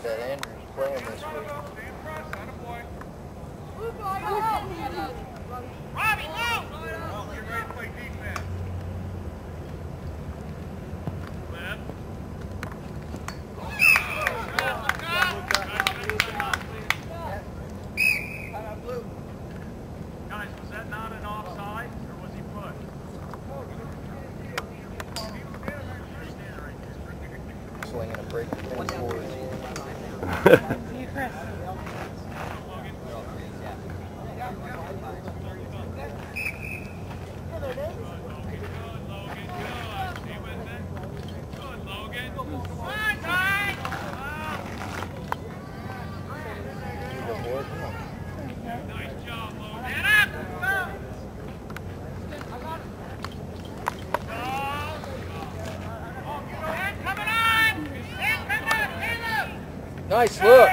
That Andrew's Nice look.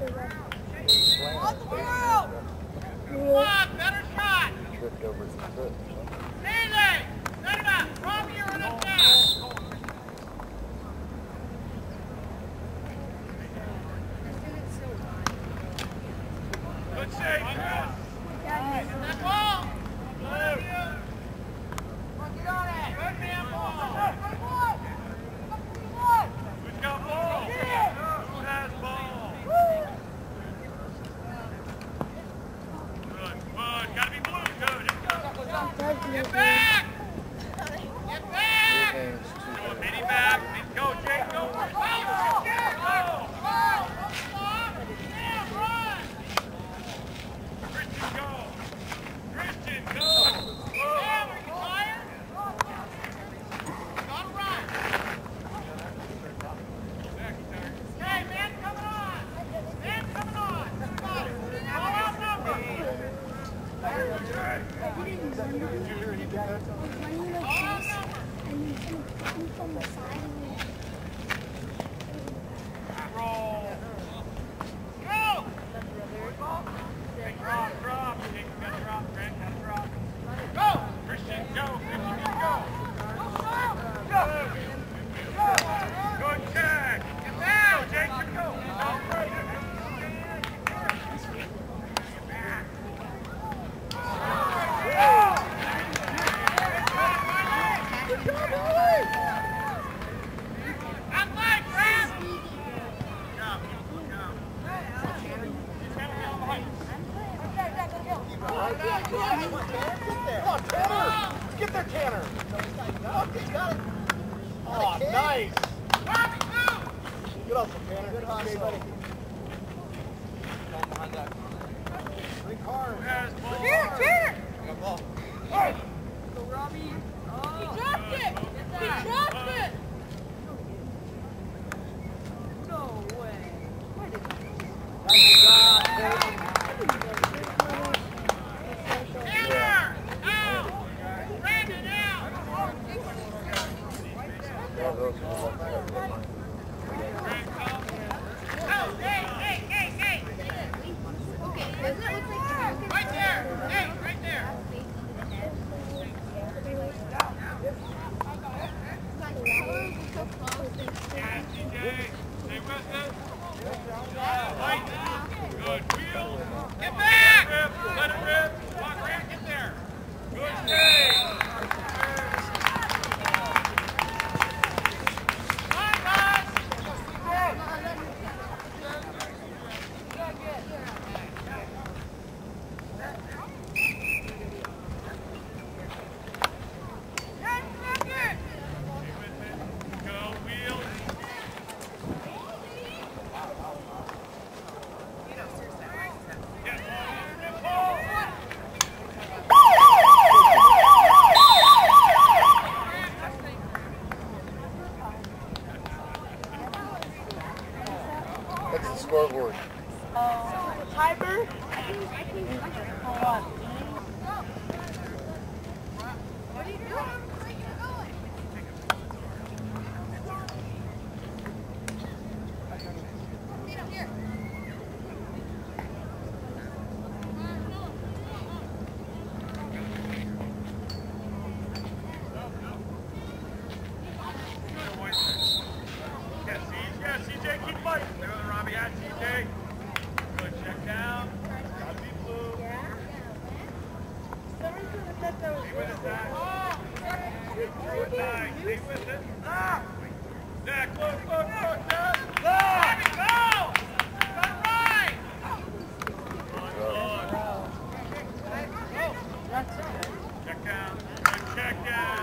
Slam Good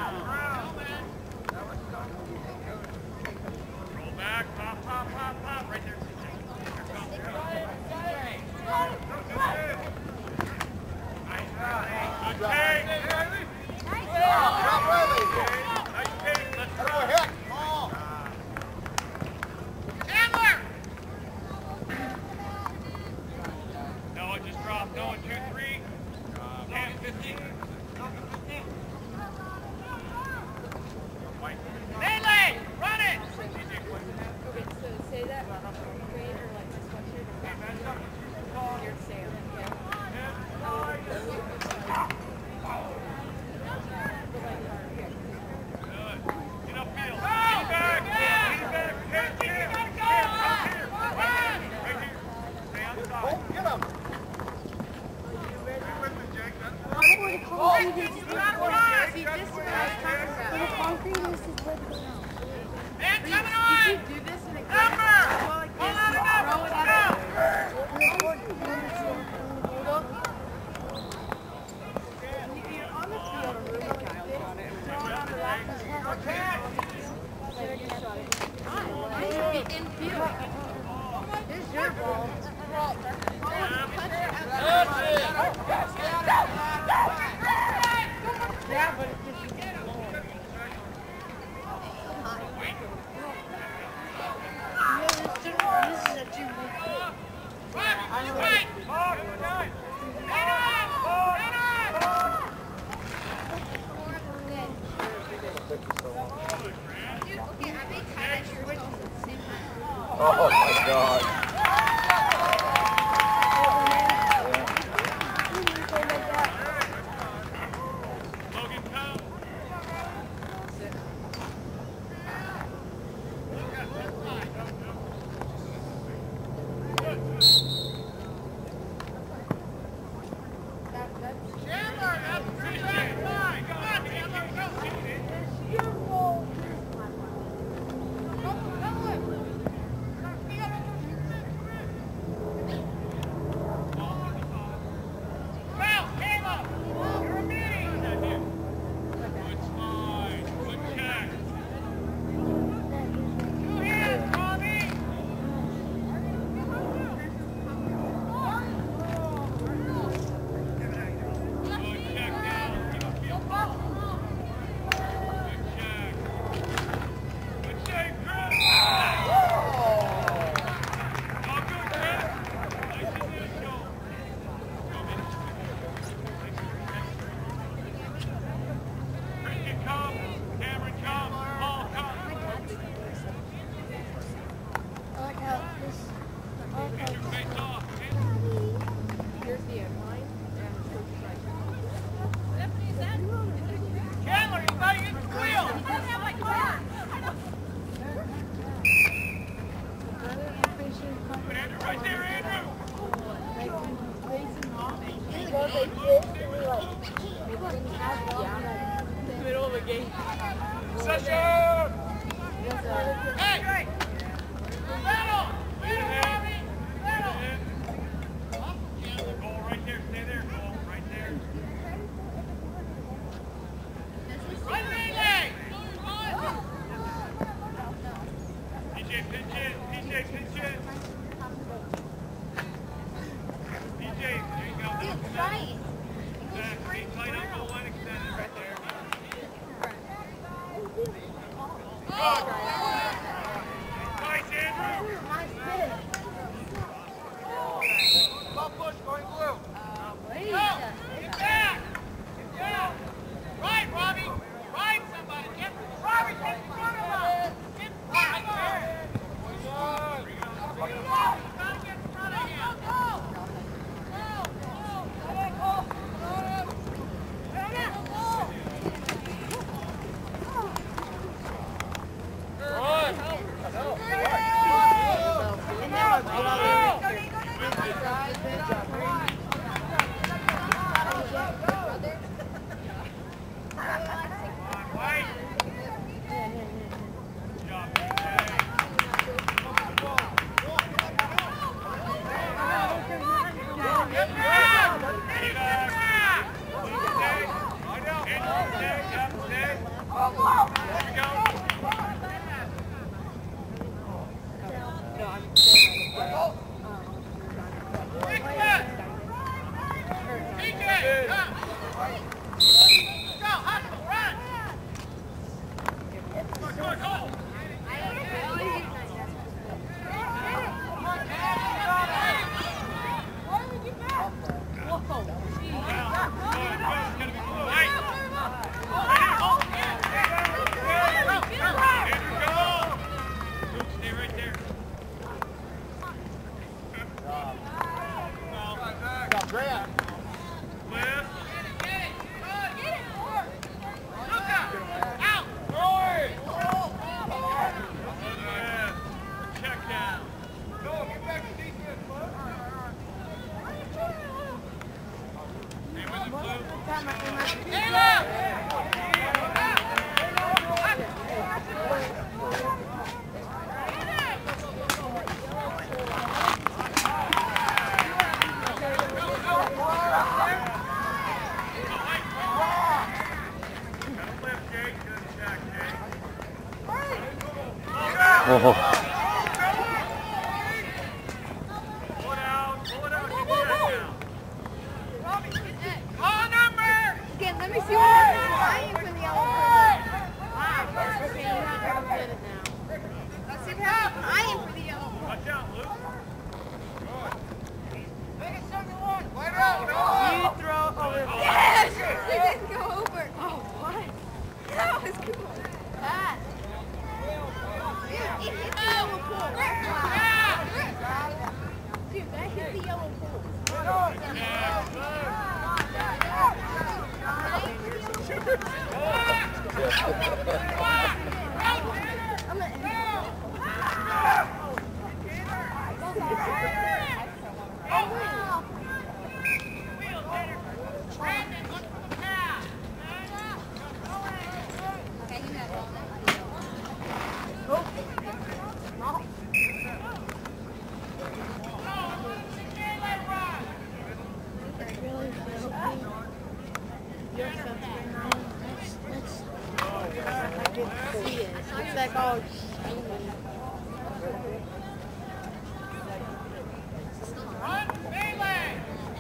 dog.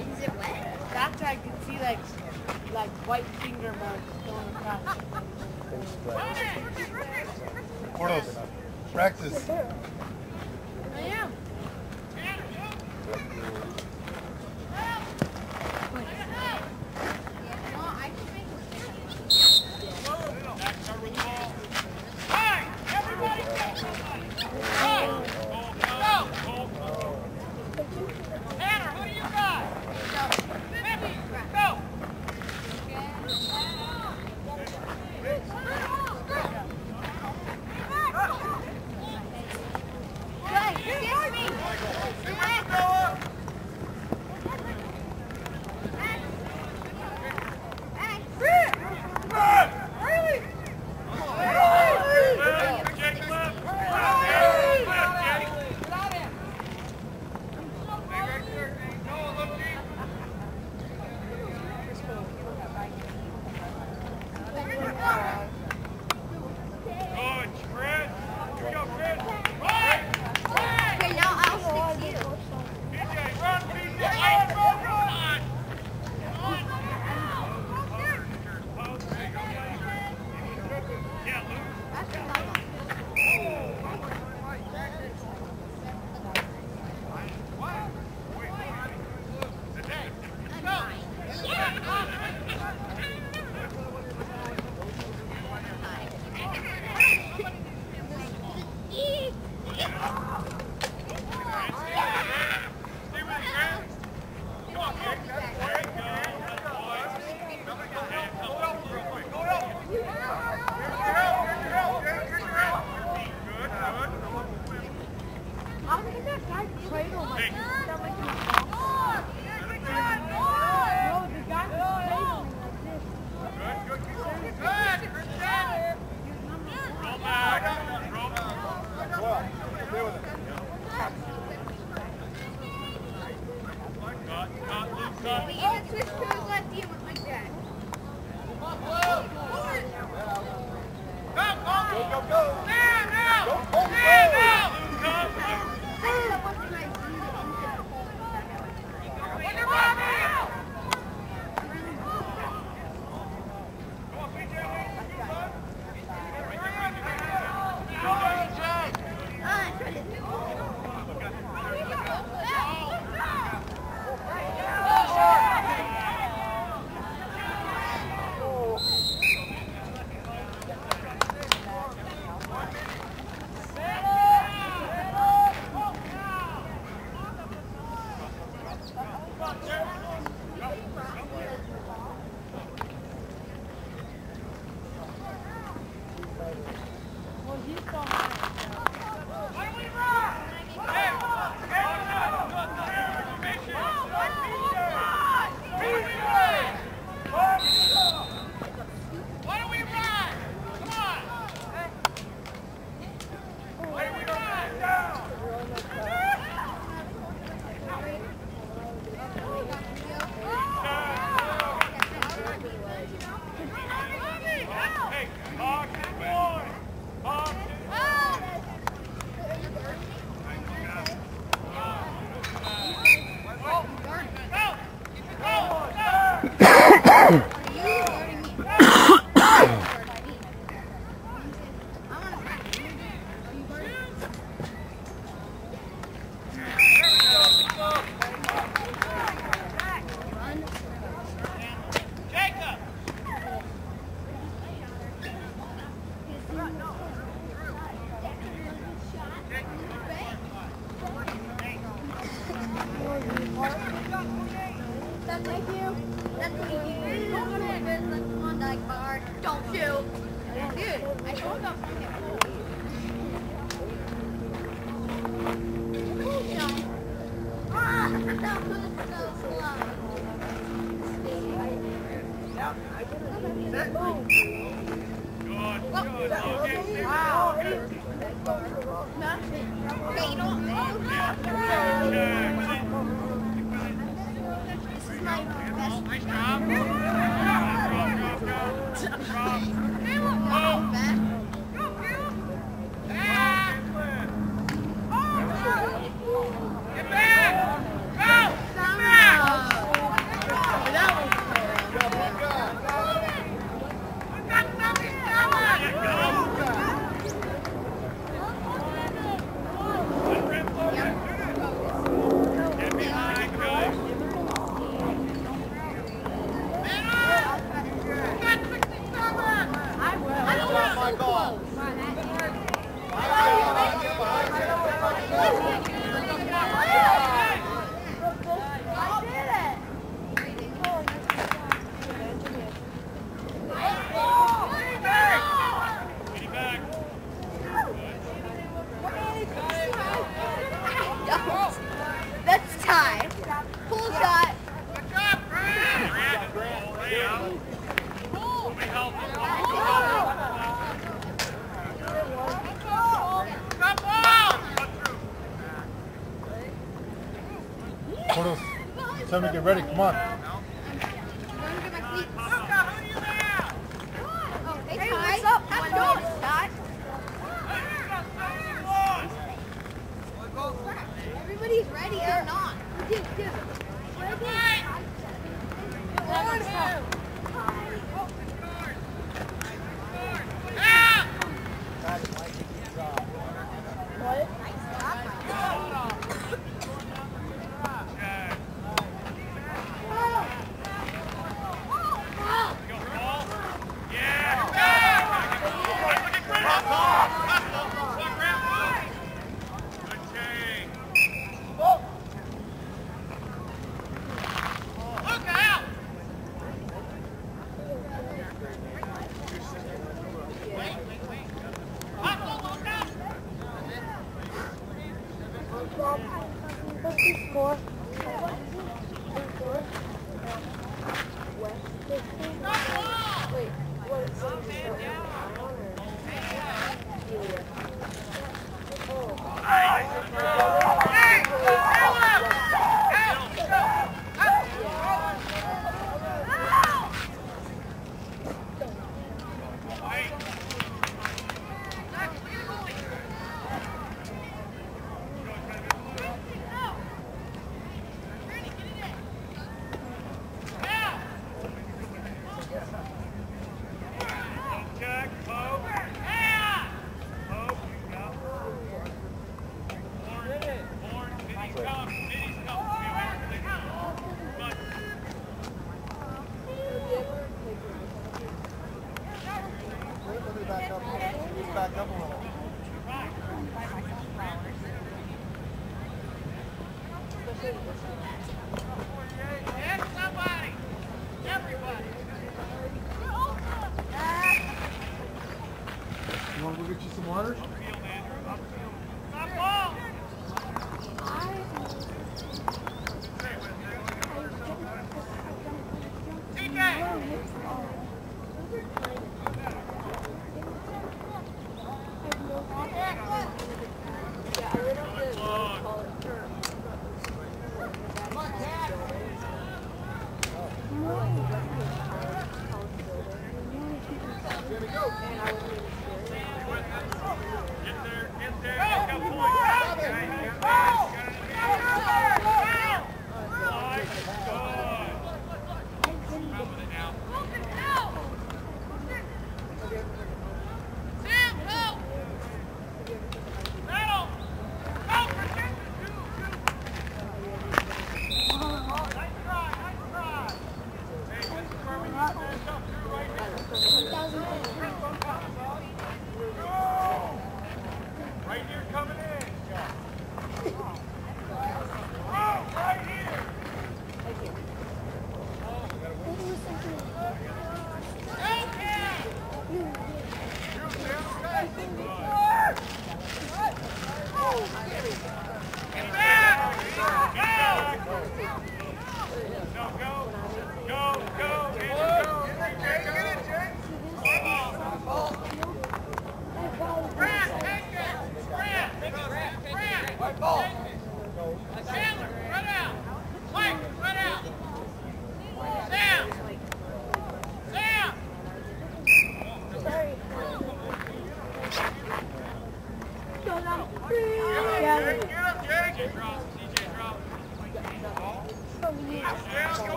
Is it wet? That's I can see like like white finger marks going across. Portals, practice. time to get ready. Come on. Hey, what's up? How you? Scott? Everybody's ready or not. Dude. Ready? Two.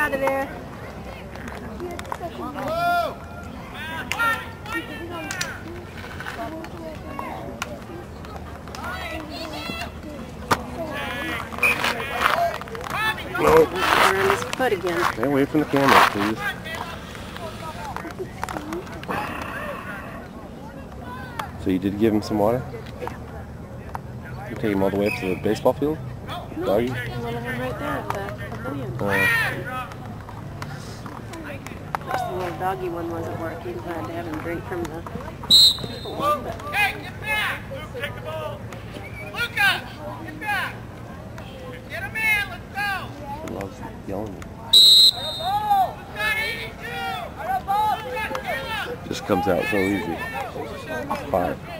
out of there. No. This putt again. Stay away from the camera, please. So you did give him some water? You take him all the way up to the baseball field? Doggy? doggy one wasn't working, but I had to have him drink from the Hey, get back! Luke, take the ball! Luka! Get back! Get him in! Let's go! Loves yelling. Just comes out so easy. Five.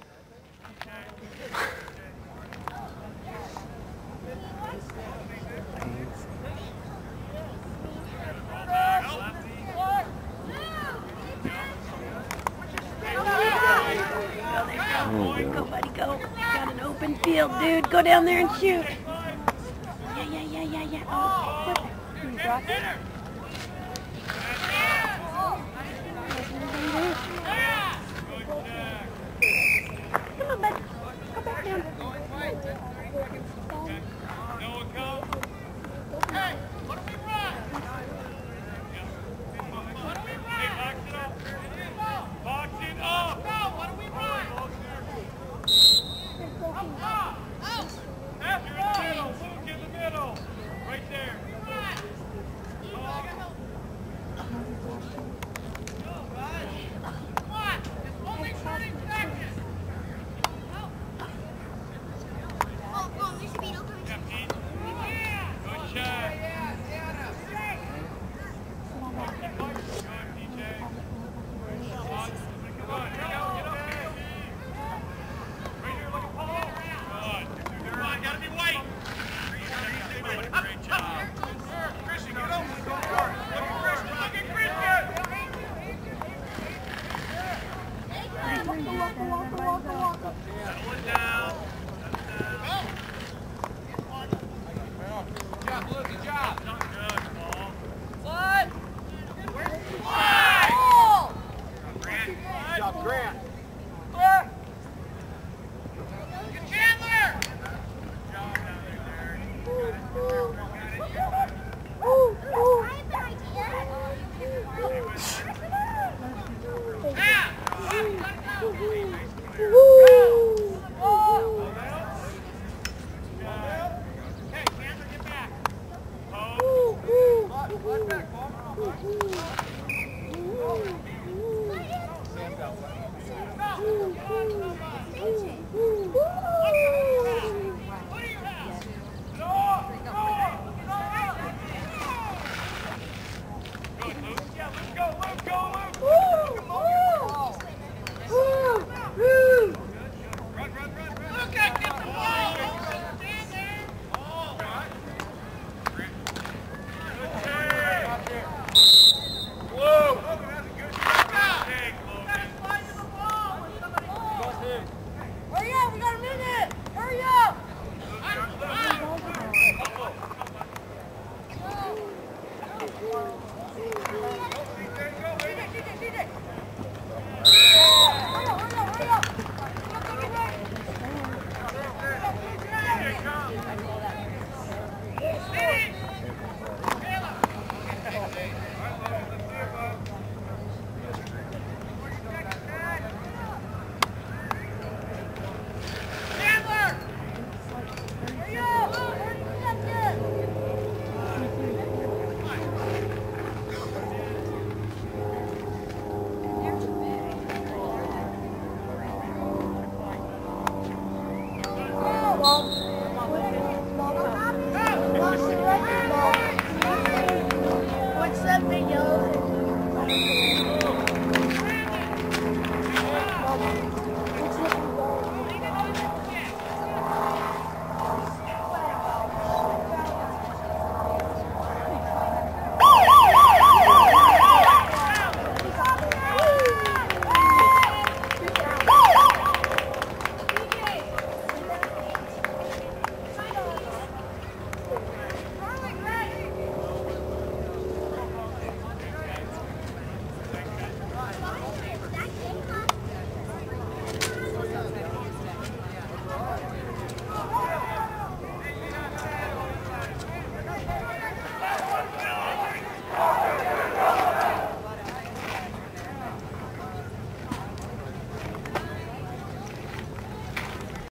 Go down there and shoot. Yeah, yeah, yeah, yeah, yeah. Oh, perfect.